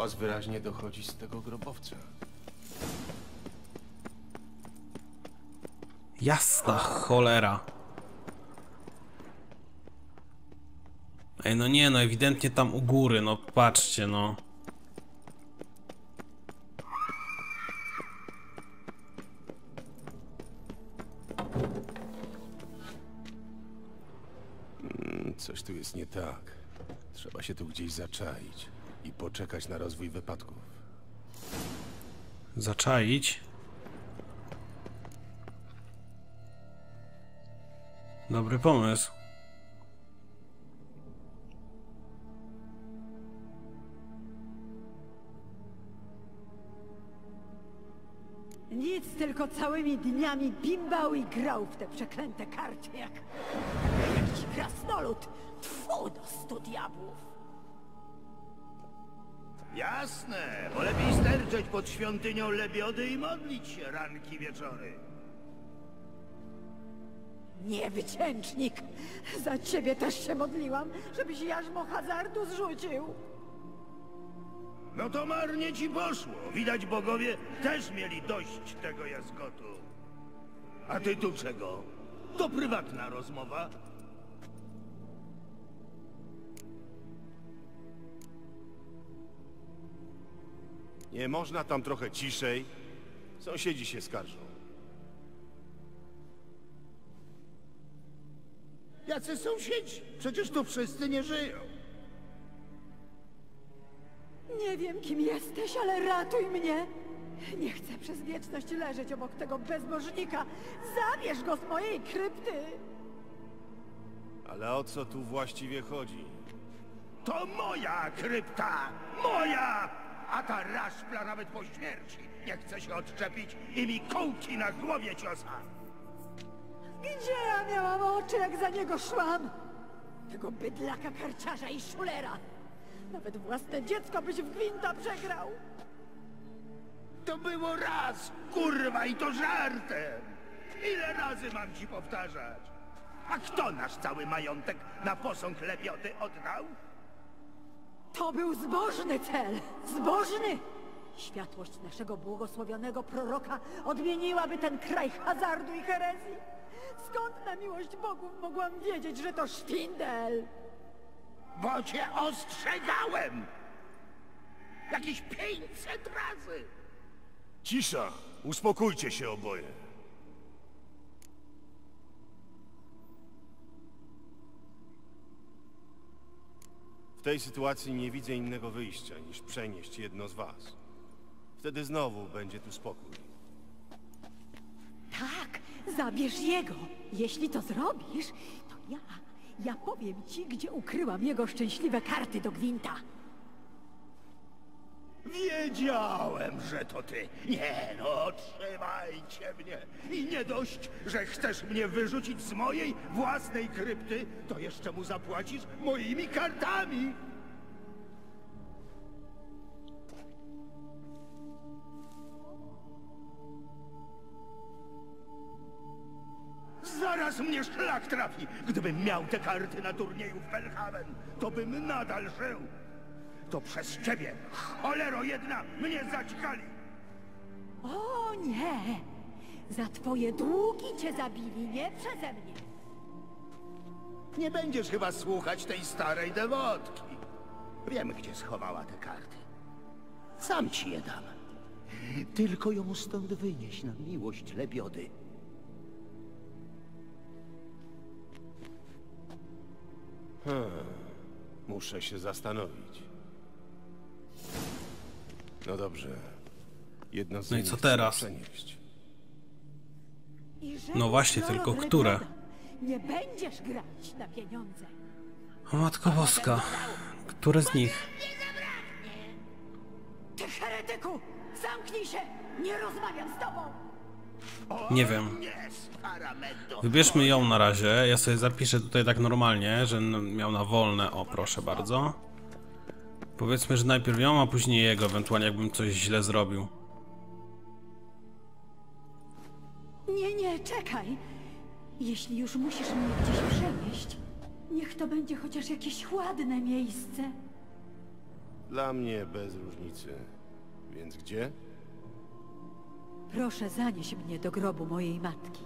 Hałas wyraźnie dochodzi z tego grobowca. Jasna cholera. Ej, no nie, no ewidentnie tam u góry, no patrzcie, no. Mm, Coś tu jest nie tak. Trzeba się tu gdzieś zaczaić i poczekać na rozwój wypadków. Zaczaić. Dobry pomysł. Nic, tylko całymi dniami bimbał i grał w te przeklęte karty jak jakiś krasnolud. Tfu, do stu diabłów. Jasne, bo lepiej sterczeć pod świątynią Lebiody i modlić się ranki wieczory. Niewycięcznik! Za ciebie też się modliłam, żebyś jarzmo hazardu zrzucił. No to marnie ci poszło. Widać bogowie też mieli dość tego jaskotu. A ty tu czego? To prywatna rozmowa. Nie można tam trochę ciszej? Sąsiedzi się skarżą. Jacy sąsiedzi? Przecież tu wszyscy nie żyją. Nie wiem, kim jesteś, ale ratuj mnie! Nie chcę przez wieczność leżeć obok tego bezbożnika! Zabierz go z mojej krypty! Ale o co tu właściwie chodzi? To moja krypta! Moja! A ta raszpla nawet po śmierci nie chce się odczepić i mi kołki na głowie ciosa! Gdzie ja miałam oczy, jak za niego szłam? Tego bydlaka karciarza i szulera! Nawet własne dziecko byś w gwinta przegrał! To było raz, kurwa, i to żartem! Ile razy mam ci powtarzać? A kto nasz cały majątek na posąg lebioty oddał? To był zbożny cel! Zbożny! Światłość naszego błogosławionego proroka odmieniłaby ten kraj hazardu i herezji! Skąd na miłość bogów mogłam wiedzieć, że to szwindel? Bo cię ostrzegałem! Jakieś 500 razy! Cisza! Uspokójcie się oboje. W tej sytuacji nie widzę innego wyjścia niż przenieść jedno z was. Wtedy znowu będzie tu spokój. Tak, zabierz jego. Jeśli to zrobisz, to ja, ja powiem ci, gdzie ukryłam jego szczęśliwe karty do gwinta. Wiedziałem, że to ty. Nie no, trzymajcie mnie. I nie dość, że chcesz mnie wyrzucić z mojej własnej krypty, to jeszcze mu zapłacisz moimi kartami. Zaraz mnie szlak trafi. Gdybym miał te karty na turnieju w Belhaven, to bym nadal żył. To przez ciebie, cholero jedna, mnie zaćkali. O nie! Za twoje długi cię zabili, nie przeze mnie. Nie będziesz chyba słuchać tej starej dewotki. Wiem, gdzie schowała te karty. Sam ci je dam. Tylko ją stąd wynieś na miłość lebiody. Muszę się zastanowić. No dobrze. Jedno z No i co teraz? Przenieść. I że No właśnie, tylko które? Nie będziesz grać na pieniądze. O Matko Boska. Które z nich? Ty heretyku! Zamknij się! Nie rozmawiam z tobą! Nie wiem. Wybierzmy ją na razie. Ja sobie zapiszę tutaj tak normalnie, że n- miał na wolne. O, proszę bardzo. Powiedzmy, że najpierw ją, a później jego, ewentualnie jakbym coś źle zrobił. Nie, nie, czekaj! Jeśli już musisz mnie gdzieś przenieść, niech to będzie chociaż jakieś ładne miejsce. Dla mnie bez różnicy. Więc gdzie? Proszę, zanieś mnie do grobu mojej matki.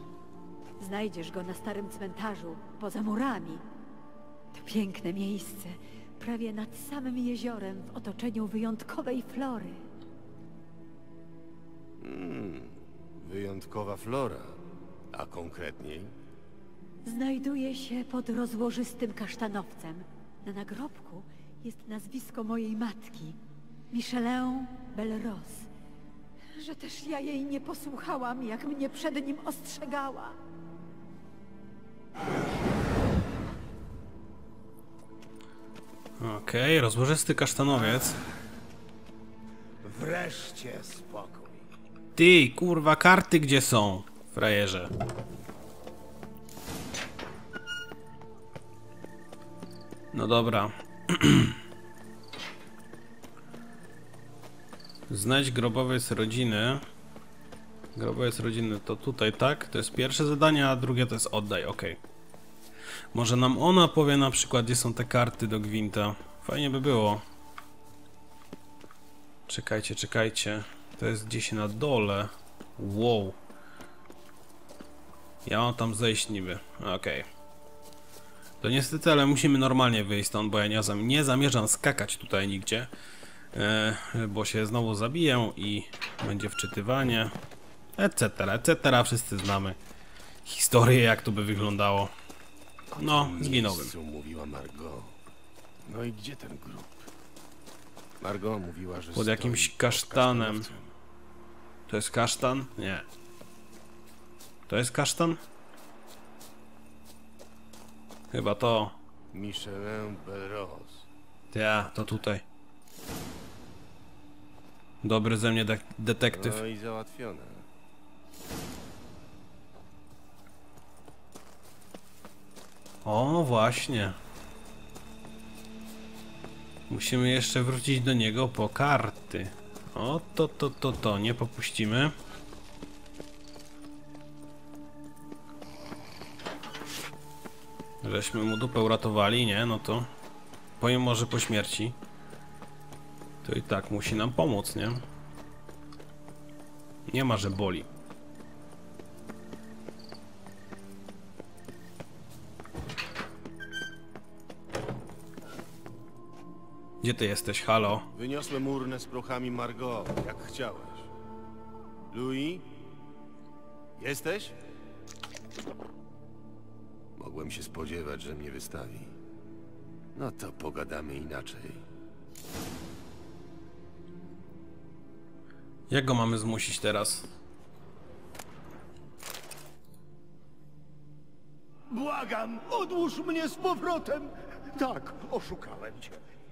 Znajdziesz go na starym cmentarzu, poza murami. To piękne miejsce, prawie nad samym jeziorem, w otoczeniu wyjątkowej flory. Wyjątkowa flora. A konkretniej? Znajduje się pod rozłożystym kasztanowcem. Na nagrobku jest nazwisko mojej matki, Michelin Belros. Że też ja jej nie posłuchałam, jak mnie przed nim ostrzegała. Okej, rozłożysty kasztanowiec. Wreszcie spokój. Ty, kurwa, karty gdzie są? Frajerze. No dobra. Znajdź grobowiec rodziny. Grobowiec rodziny to tutaj, tak? To jest pierwsze zadanie, a drugie to jest oddaj, ok. Może nam ona powie na przykład, gdzie są te karty do gwinta. Fajnie by było. Czekajcie, czekajcie. To jest gdzieś na dole. Wow. Ja mam tam zejść niby. Okej. To niestety, ale musimy normalnie wyjść stąd, bo ja nie, zam nie zamierzam skakać tutaj nigdzie. E, bo się znowu zabiję i będzie wczytywanie. Etc, etc. Wszyscy znamy historię, jak to by wyglądało. No, zginąłem. mówiła Margot. No i gdzie ten grób? Margot mówiła, że Pod jakimś kasztanem. To jest kasztan? Nie. To jest kasztan? Chyba to. Michelin Belrose. Ja, to tutaj. Dobry ze mnie de detektyw. No i załatwione. O, właśnie. Musimy jeszcze wrócić do niego po karty. O, to, to, to, to, nie popuścimy. Żeśmy mu dupę uratowali, nie? No to... Pomimo, że po śmierci. To i tak musi nam pomóc, nie? Nie ma, że boli. Gdzie ty jesteś, halo? Wyniosłem urnę z prochami Margot, jak chciałeś. Louis? Jesteś? Mogłem się spodziewać, że mnie wystawi. No to pogadamy inaczej. Jak go mamy zmusić teraz? Błagam, odłóż mnie z powrotem! Tak, oszukałem cię.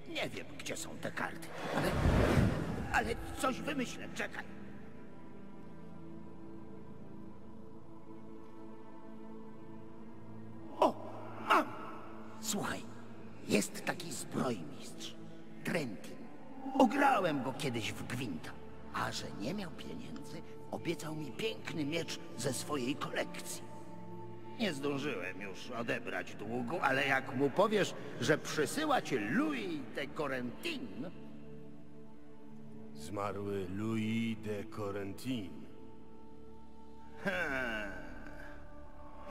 Nie wiem, gdzie są te karty, ale... Ale coś wymyślę, czekaj. O, mam! Słuchaj, jest taki zbrojmistrz, Trentin. Ograłem go kiedyś w Gwinta, a że nie miał pieniędzy, obiecał mi piękny miecz ze swojej kolekcji. Nie zdążyłem już odebrać długu, ale jak mu powiesz, że przysyła cię Louis de Corentin, Zmarły Louis de Corentin.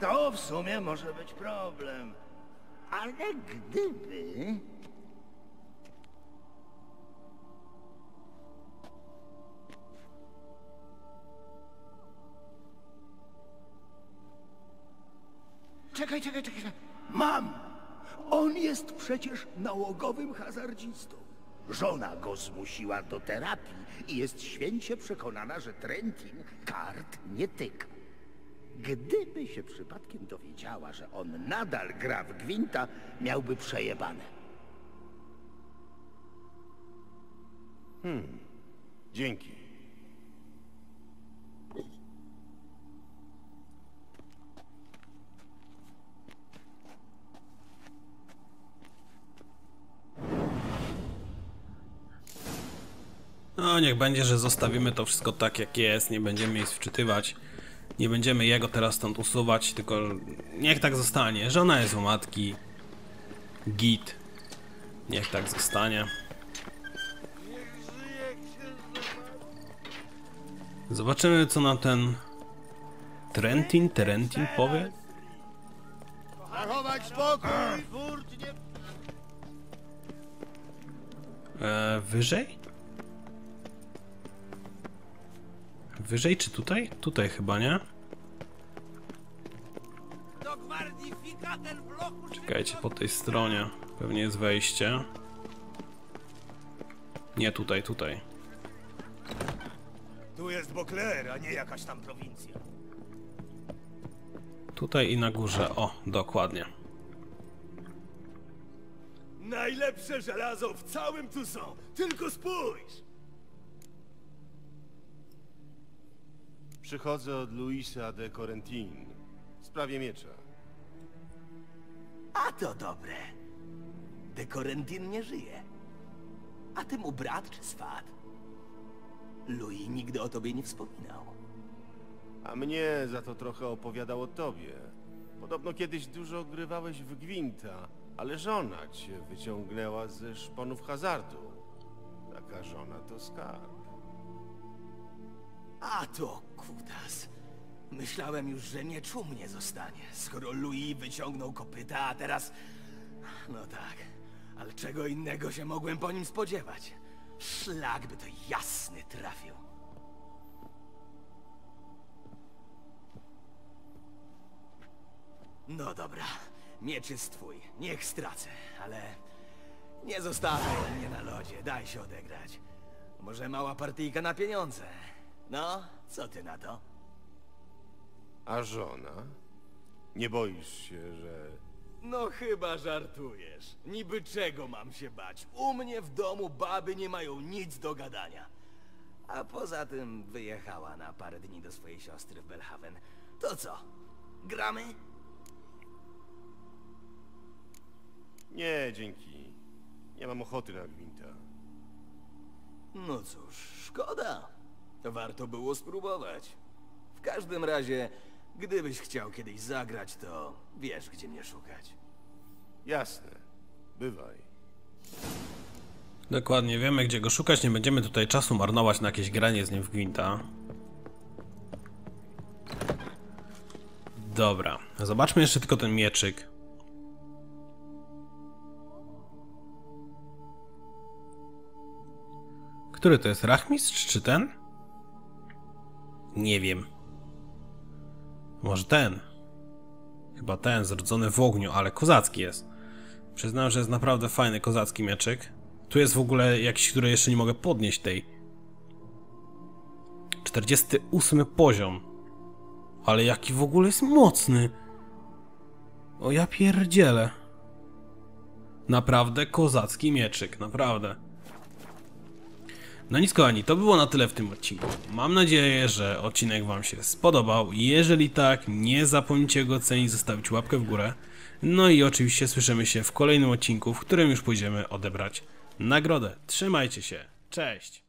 to w sumie może być problem. Ale gdyby... Czekaj, czekaj, czekaj. Mam! On jest przecież nałogowym hazardzistą. Żona go zmusiła do terapii i jest święcie przekonana, że Trentin kart nie tyka. Gdyby się przypadkiem dowiedziała, że on nadal gra w gwinta, miałby przejebane. Dzięki. Niech będzie, że zostawimy to wszystko tak jak jest, nie będziemy nic wczytywać. Nie będziemy jego teraz stąd usuwać, tylko niech tak zostanie. Żona jest u matki. Git. Niech tak zostanie. Zobaczymy, co nam ten Trentin, Terentin powie. Zachować spokój, furt nie... E, wyżej? Wyżej czy tutaj? Tutaj chyba, nie? Czekajcie, po tej stronie pewnie jest wejście. Nie, tutaj, tutaj. Tu jest Bokler, a nie jakaś tam prowincja. Tutaj i na górze, o, dokładnie. Najlepsze żelazo w całym tu są. Tylko spójrz! Przychodzę od Luisa de Corentin. W sprawie miecza. A to dobre. De Corentin nie żyje. A ty mu brat czy swat? Louis nigdy o tobie nie wspominał. A mnie za to trochę opowiadał o tobie. Podobno kiedyś dużo grywałeś w gwinta, ale żona cię wyciągnęła ze szponów hazardu. Taka żona to skarb. A to kutas. Myślałem już, że miecz u mnie zostanie, skoro Louis wyciągnął kopyta, a teraz... No tak, ale czego innego się mogłem po nim spodziewać? Szlak by to jasny trafił. No dobra, miecz jest twój, niech stracę, ale nie zostawiaj mnie na lodzie, daj się odegrać. Może mała partyjka na pieniądze. No, co ty na to? A żona? Nie boisz się, że... No chyba żartujesz. Niby czego mam się bać? U mnie w domu baby nie mają nic do gadania. A poza tym wyjechała na parę dni do swojej siostry w Belhaven. To co? Gramy? Nie, dzięki. Nie mam ochoty na gwinta. No cóż, szkoda. Warto było spróbować. W każdym razie, gdybyś chciał kiedyś zagrać, to wiesz, gdzie mnie szukać. Jasne. Bywaj. Dokładnie, wiemy gdzie go szukać, nie będziemy tutaj czasu marnować na jakieś granie z nim w Gwinta. Dobra, zobaczmy jeszcze tylko ten mieczyk. Który to jest? Rachmistrz czy ten? Nie wiem. Może ten. Chyba ten, zrodzony w ogniu, ale kozacki jest. Przyznam, że jest naprawdę fajny kozacki mieczyk. Tu jest w ogóle jakiś, który jeszcze nie mogę podnieść tej. 48 poziom. Ale jaki w ogóle jest mocny. O ja pierdzielę. Naprawdę kozacki mieczyk, naprawdę. No nic kochani, to było na tyle w tym odcinku. Mam nadzieję, że odcinek wam się spodobał. Jeżeli tak, nie zapomnijcie go ocenić, zostawić łapkę w górę. No i oczywiście słyszymy się w kolejnym odcinku, w którym już pójdziemy odebrać nagrodę. Trzymajcie się, cześć!